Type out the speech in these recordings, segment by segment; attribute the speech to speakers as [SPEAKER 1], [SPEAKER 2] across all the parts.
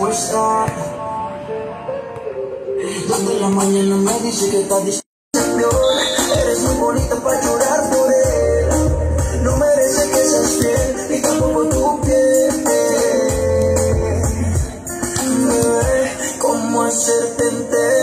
[SPEAKER 1] Desde la mañana me dice que está dispuesta. Eres muy bonita para llorar por él. No merece que seas fiel, ni tampoco tu piel. Bebé, ¿Cómo hacerte entender?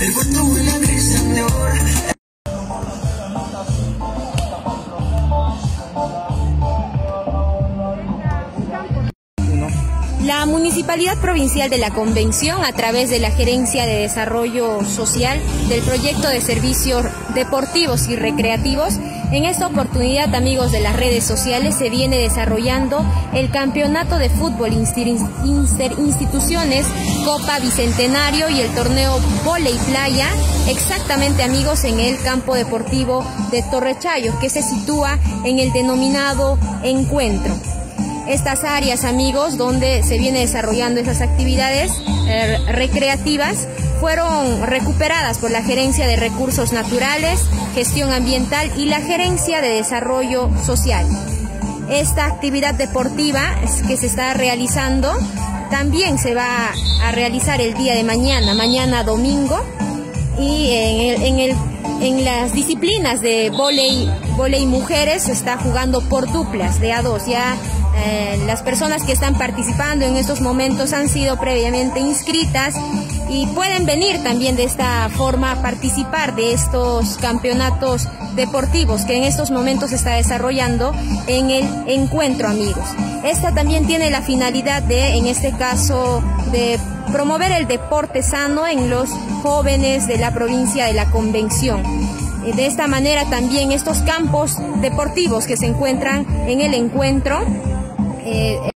[SPEAKER 1] El cuarto huele a Christian
[SPEAKER 2] La Municipalidad Provincial de la Convención, a través de la Gerencia de Desarrollo Social del Proyecto de Servicios Deportivos y Recreativos, en esta oportunidad, amigos de las redes sociales, se viene desarrollando el Campeonato de Fútbol Instituciones Copa Bicentenario y el torneo Voley Playa, exactamente, amigos, en el campo deportivo de Torrechayo, que se sitúa en el denominado Encuentro estas áreas, amigos, donde se viene desarrollando esas actividades eh, recreativas, fueron recuperadas por la Gerencia de Recursos Naturales, Gestión Ambiental y la Gerencia de Desarrollo Social. Esta actividad deportiva que se está realizando también se va a realizar el día de mañana, mañana domingo, y en, el, en, las disciplinas de volei, volei mujeres se está jugando por duplas de a dos. Ya eh, las personas que están participando en estos momentos han sido previamente inscritas y pueden venir también de esta forma a participar de estos campeonatos deportivos que en estos momentos se está desarrollando en el encuentro amigos. Esta también tiene la finalidad de, en este caso, de promover el deporte sano en los jóvenes de la provincia de la Convención. De esta manera también estos campos deportivos que se encuentran en el encuentro eh,